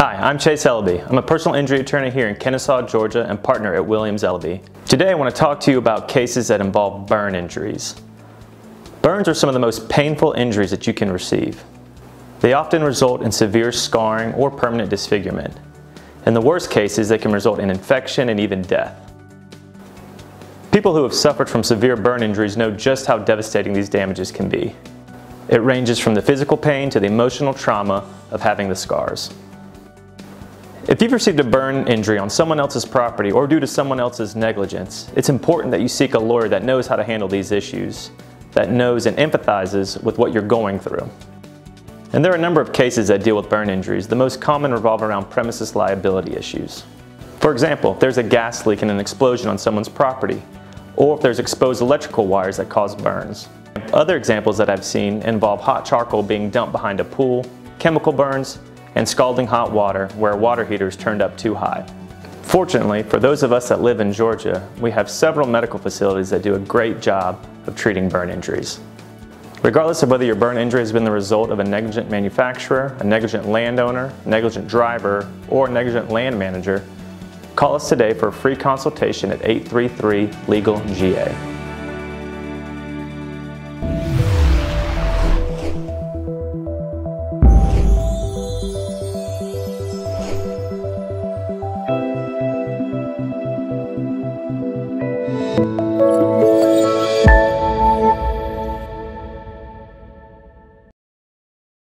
Hi, I'm Chase Elleby. I'm a personal injury attorney here in Kennesaw, Georgia and partner at Williams Elleby. Today I want to talk to you about cases that involve burn injuries. Burns are some of the most painful injuries that you can receive. They often result in severe scarring or permanent disfigurement. In the worst cases, they can result in infection and even death. People who have suffered from severe burn injuries know just how devastating these damages can be. It ranges from the physical pain to the emotional trauma of having the scars. If you've received a burn injury on someone else's property or due to someone else's negligence, it's important that you seek a lawyer that knows how to handle these issues, that knows and empathizes with what you're going through. And there are a number of cases that deal with burn injuries. The most common revolve around premises liability issues. For example, if there's a gas leak and an explosion on someone's property, or if there's exposed electrical wires that cause burns. Other examples that I've seen involve hot charcoal being dumped behind a pool, chemical burns, and scalding hot water where water heaters turned up too high. Fortunately, for those of us that live in Georgia, we have several medical facilities that do a great job of treating burn injuries. Regardless of whether your burn injury has been the result of a negligent manufacturer, a negligent landowner, negligent driver, or negligent land manager, call us today for a free consultation at 833 LEGAL GA. Música